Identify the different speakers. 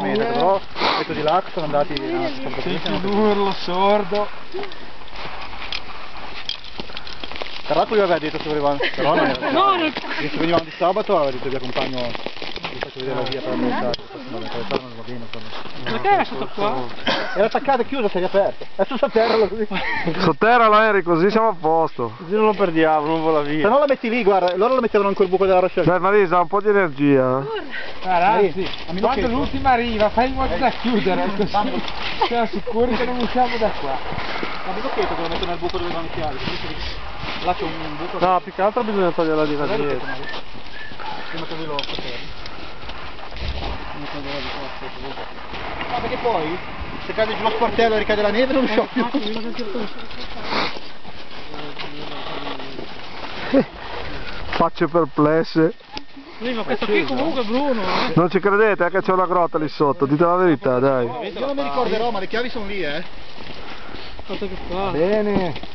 Speaker 1: metri, però metto di là sono andati... no, sono
Speaker 2: Senti l'urlo sordo.
Speaker 1: Tra l'altro io avevo detto se volevamo, però non era
Speaker 3: No, non-
Speaker 1: Se venivamo di sabato avevo detto vi accompagno, vi faccio vedere la via per attraversare,
Speaker 3: Perché era stato qua?
Speaker 1: Era attaccata e chiusa, sei aperta. Adesso sotterralo così.
Speaker 4: Sotterralo Henry, così siamo a posto.
Speaker 2: Così non lo perdiamo, non vola
Speaker 1: Se
Speaker 2: via.
Speaker 1: non la metti lì, guarda, loro la mettevano in quel buco della Rochelle.
Speaker 4: Dai Marisa, un po' di energia.
Speaker 2: Guarda, anzi,
Speaker 1: a meno
Speaker 2: quando l'ultima arriva, fai in modo da chiudere, così siamo sicuri che non usciamo da qua.
Speaker 1: Ma vedo che te lo metto nel buco dove vanno i chiavi. Là c'è un buco.
Speaker 2: No, più che altro bisogna toglierla di là dietro.
Speaker 1: Prima che lui lo sotterri. Ah, perché poi se cade giù lo sportello e ricade la neve non usciamo più.
Speaker 4: Facce perplesse.
Speaker 3: Sì, ma questo qui comunque è Bruno. eh.
Speaker 4: Non ci credete eh, che c'è una grotta lì sotto, dite la verità, dai.
Speaker 1: Io non mi ricorderò, ma le chiavi sono lì, eh.
Speaker 3: Guarda che fa.
Speaker 2: Bene.